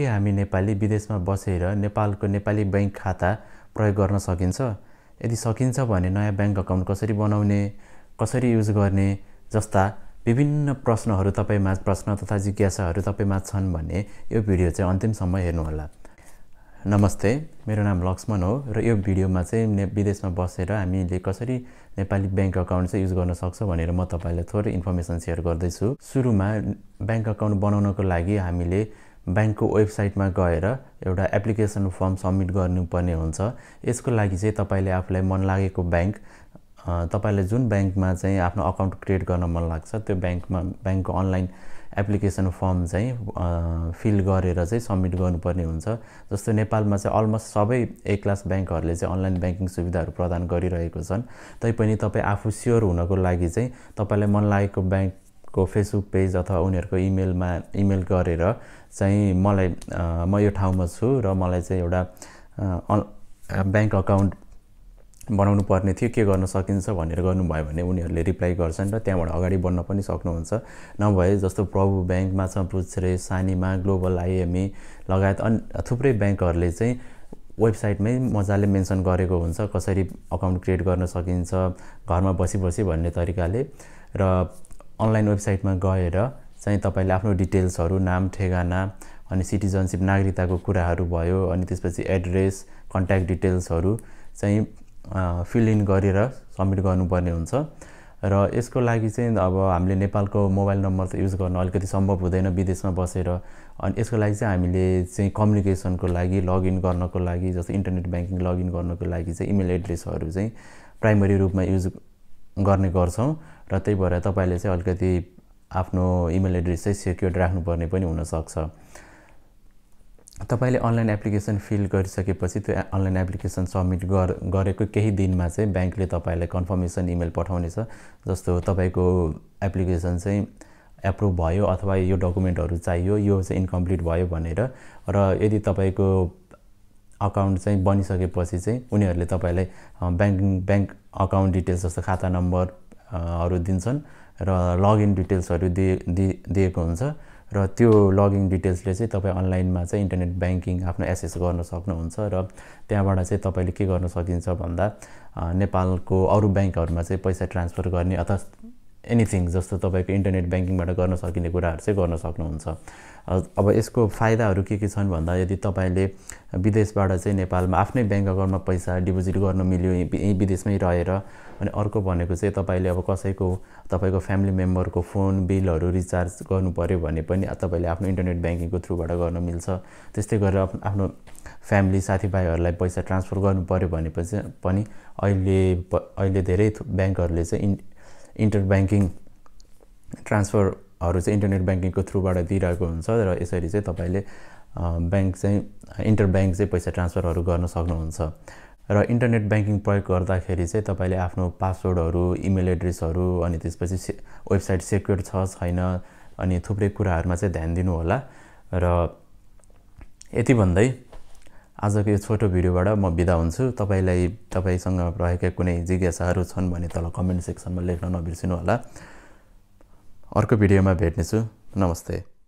के हामी नेपाली विदेशमा बसेर नेपालको नेपाली ब्याङ्क खाता प्रयोग गर्न सकिन्छ? यदि सकिन्छ भने नयाँ ब्याङ्क अकाउन्ट कसरी बनाउने कसरी युज गर्ने जस्ता विभिन्न प्रश्नहरू तपाईँमा प्रश्न तथा जिज्ञासाहरू तपाईँमा छन् भने यो भिडियो चाहिँ अन्तिमसम्म हेर्नुहोला। नमस्ते मेरो नाम लक्ष्मण हो र यो भिडियोमा चाहिँ ने विदेशमा बसेर हामीले कसरी नेपाली ब्याङ्क अकाउन्ट चाहिँ युज गर्न सक्छ भनेर म तपाईँलाई थोरै इन्फर्मेसन सेयर गर्दैछु। सुरुमा ब्याङ्क अकाउन्ट बनाउनको लागि हामीले ब्याङ्कको वेबसाइटमा गएर एउटा एप्लिकेसन फर्म सब्मिट गर्नुपर्ने हुन्छ। यसको लागि चाहिँ तपाईँले आफूलाई मन लागेको ब्याङ्क तपाईँलाई जुन ब्याङ्कमा चाहिँ आफ्नो अकाउन्ट क्रिएट गर्न मन लाग्छ त्यो ब्याङ्कमा ब्याङ्कको अनलाइन एप्लिकेसन फर्म चाहिँ फिल गरेर चाहिँ सब्मिट गर्नुपर्ने हुन्छ। जस्तो नेपालमा चाहिँ अलमोस्ट सबै ए क्लास ब्याङ्कहरूले चाहिँ अनलाइन ब्याङ्किङ सुविधाहरू प्रदान गरिरहेको छन्। तैपनि तपाईँ आफू स्योर हुनको लागि चाहिँ तपाईँलाई मन लागेको ब्याङ्कको फेसबुक पेज अथवा उनीहरूको इमेलमा इमेल गरेर चाहिँ मलाई म यो ठाउँमा छु र मलाई चाहिँ एउटा ब्याङ्क अकाउन्ट बनाउनु पर्ने थियो। के गर्न सकिन्छ भनेर गर्नुभयो भने उनीहरूले रिप्लाई गर्छन् र त्यहाँबाट अगाडि बढ्न पनि सक्नुहुन्छ। नभए जस्तो प्रभु ब्याङ्क माछा पुच्छरे सानीमा ग्लोबल आइएमई लगायत अन् थुप्रै ब्याङ्कहरूले चाहिँ वेबसाइटमै मजाले मेन्सन गरेको हुन्छ कसरी अकाउन्ट क्रिएट गर्न सकिन्छ घरमा बसी बसी भन्ने तरिकाले। र अनलाइन वेबसाइटमा गएर चाहिँ तपाईँले आफ्नो डिटेल्सहरू नाम ठेगाना अनि सिटिजनसिप नागरिकताको कुराहरू भयो अनि त्यसपछि एड्रेस कन्ट्याक्ट डिटेल्सहरू चाहिँ फिल इन गरेर सब्मिट गर्नुपर्ने हुन्छ। र यसको लागि चाहिँ अब हामीले नेपालको मोबाइल नम्बर त युज गर्न अलिकति सम्भव हुँदैन विदेशमा बसेर। अनि यसको लागि चाहिँ हामीले चाहिँ कम्युनिकेसनको लागि लगइन गर्नको लागि जस्तो इन्टरनेट ब्याङ्किङ लगइन गर्नको लागि चाहिँ इमेल एड्रेसहरू चाहिँ प्राइमरी रूपमा युज गर्ने गर्छौँ र त्यही भएर तपाईँले चाहिँ अलिकति आफ्नो इमेल एड्रेस चाहिँ सेक्योर्ड राख्नुपर्ने पनि हुनसक्छ। तपाईँले अनलाइन एप्लिकेसन फिल गरिसकेपछि त्यो अनलाइन एप्लिकेसन सब्मिट गर गरेको केही दिनमा चाहिँ ब्याङ्कले तपाईँलाई कन्फर्मेसन इमेल पठाउनेछ जस्तो तपाईँको एप्लिकेसन चाहिँ एप्रुभ भयो अथवा यो डकुमेन्टहरू चाहियो यो चाहिँ इन्कम्प्लिट भयो भनेर। र यदि तपाईँको अकाउन्ट चाहिँ बनिसकेपछि चाहिँ उनीहरूले तपाईँलाई ब्याङ्क ब्याङ्क अकाउन्ट डिटेल्स जस्तो खाता नम्बरहरू दिन्छन् र लगइन डिटेल्सहरू दिए दिएको हुन्छ र त्यो लगइन डिटेल्सले चाहिँ तपाईँ अनलाइनमा चाहिँ इन्टरनेट ब्याङ्किङ आफ्नो एसेस गर्न सक्नुहुन्छ र त्यहाँबाट चाहिँ तपाईँले के गर्न सकिन्छ भन्दा नेपालको अरू ब्याङ्कहरूमा चाहिँ पैसा ट्रान्सफर गर्ने अथवा एनिथिङ जस्तो तपाईँको इन्टरनेट ब्याङ्किङबाट गर्न सकिने कुराहरू चाहिँ गर्न सक्नुहुन्छ। अब यसको फाइदाहरू के के छन् भन्दा यदि तपाईँले विदेशबाट चाहिँ नेपालमा आफ्नै ब्याङ्क अकाउन्टमा पैसा डिपोजिट गर्न मिल्यो यहीँ विदेशमै रहेर अनि अर्को भनेको चाहिँ तपाईँले अब कसैको तपाईँको फ्यामिली मेम्बरको फोन बिलहरू रिचार्ज गर्नु पऱ्यो भने पनि तपाईँले आफ्नो इन्टरनेट ब्याङ्किङको थ्रुबाट गर्न मिल्छ। त्यस्तै गरेर आफ्नो फ्यामिली साथीभाइहरूलाई पैसा ट्रान्सफर गर्नु पऱ्यो भनेपछि पनि अहिले अहिले धेरै ब्याङ्कहरूले चाहिँ इन्टर ब्याङ्किङ ट्रान्सफरहरू चाहिँ इन्टरनेट ब्याङ्किङको थ्रुबाट दिइरहेको हुन्छ र यसरी चाहिँ तपाईँले ब्याङ्क चाहिँ इन्टर ब्याङ्क चाहिँ पैसा ट्रान्सफरहरू गर्न सक्नुहुन्छ। र इन्टरनेट ब्याङ्किङ प्रयोग गर्दाखेरि चाहिँ तपाईँले आफ्नो पासवर्डहरू इमेल एड्रेसहरू अनि त्यसपछि वेबसाइट सेक्योर छ छैन अनि थुप्रै कुराहरूमा चाहिँ ध्यान दिनु होला र यति भन्दै आजको यो छोटो भिडियोबाट म बिदा हुन्छु। तपाईँलाई तपाईँसँग रहेका कुनै जिज्ञासाहरू छन् भने तल कमेन्ट सेक्सनमा लेख्न नबिर्सिनु होला अर्को भिडियोमा भेट्नेछु। नमस्ते।